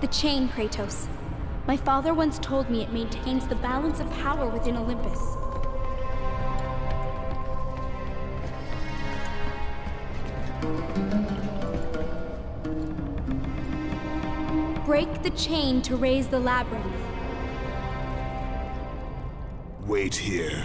The chain, Kratos. My father once told me it maintains the balance of power within Olympus. Break the chain to raise the labyrinth. Wait here.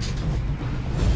あっ。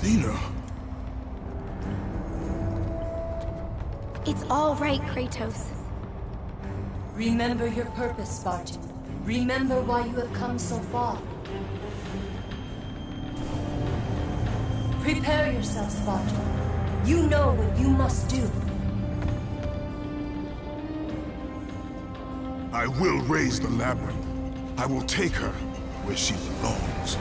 Athena? It's all right, Kratos. Remember your purpose, Spartan. Remember why you have come so far. Prepare yourself, Spartan. You know what you must do. I will raise the labyrinth. I will take her where she belongs.